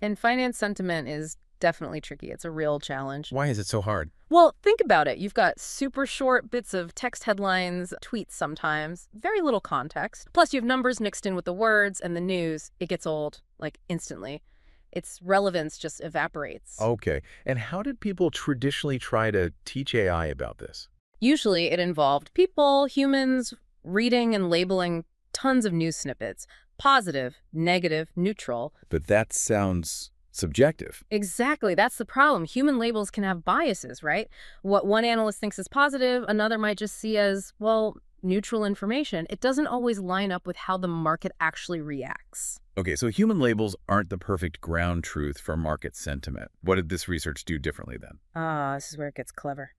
And finance sentiment is definitely tricky. It's a real challenge. Why is it so hard? Well, think about it. You've got super short bits of text headlines, tweets sometimes, very little context. Plus, you have numbers mixed in with the words and the news. It gets old, like, instantly. Its relevance just evaporates. Okay. And how did people traditionally try to teach AI about this? Usually, it involved people, humans, reading and labeling tons of news snippets positive, negative, neutral. But that sounds subjective. Exactly. That's the problem. Human labels can have biases, right? What one analyst thinks is positive, another might just see as, well, neutral information. It doesn't always line up with how the market actually reacts. Okay, so human labels aren't the perfect ground truth for market sentiment. What did this research do differently then? Ah, this is where it gets clever.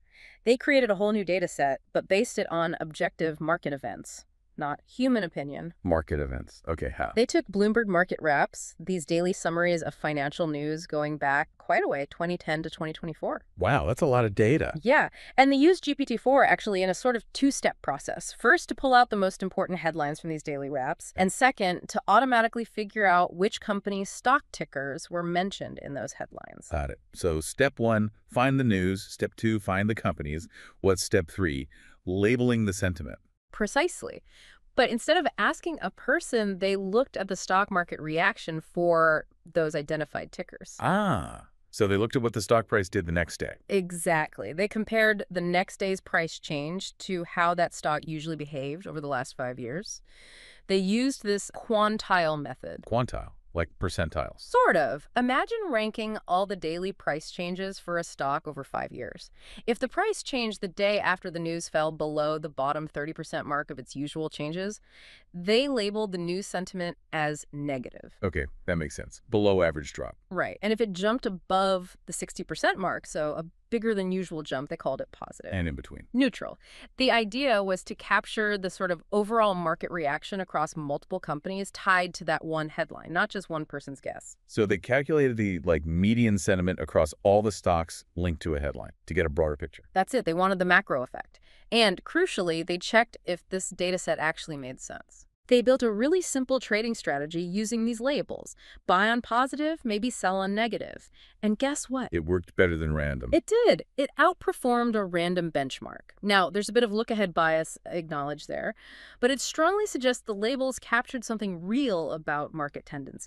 They created a whole new data set, but based it on objective market events not human opinion. Market events. Okay, how? They took Bloomberg Market Wraps, these daily summaries of financial news going back quite a way, 2010 to 2024. Wow, that's a lot of data. Yeah, and they used GPT-4 actually in a sort of two-step process. First, to pull out the most important headlines from these daily wraps, and second, to automatically figure out which companies' stock tickers were mentioned in those headlines. Got it. So step one, find the news. Step two, find the companies. What's step three? Labeling the sentiment. Precisely. But instead of asking a person, they looked at the stock market reaction for those identified tickers. Ah, so they looked at what the stock price did the next day. Exactly. They compared the next day's price change to how that stock usually behaved over the last five years. They used this quantile method. Quantile? Like percentiles. Sort of. Imagine ranking all the daily price changes for a stock over five years. If the price changed the day after the news fell below the bottom 30% mark of its usual changes, they labeled the news sentiment as negative. Okay, that makes sense. Below average drop. Right. And if it jumped above the 60% mark, so a bigger than usual jump, they called it positive. And in between. Neutral. The idea was to capture the sort of overall market reaction across multiple companies tied to that one headline, not just one person's guess. So they calculated the like median sentiment across all the stocks linked to a headline to get a broader picture. That's it. They wanted the macro effect. And crucially, they checked if this data set actually made sense. They built a really simple trading strategy using these labels. Buy on positive, maybe sell on negative. And guess what? It worked better than random. It did. It outperformed a random benchmark. Now, there's a bit of look-ahead bias acknowledged there, but it strongly suggests the labels captured something real about market tendencies.